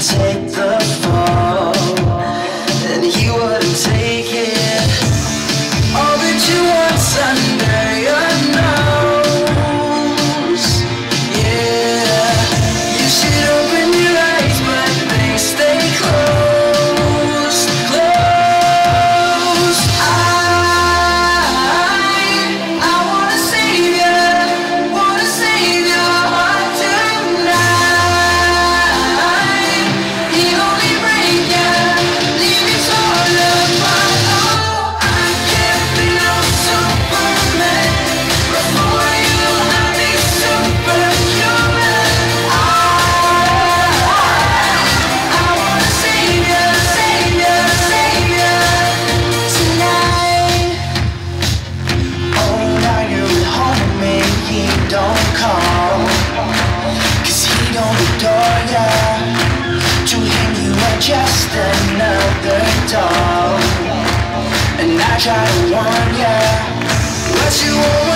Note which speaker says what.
Speaker 1: take To him you are just another doll. And I try to warn ya but you want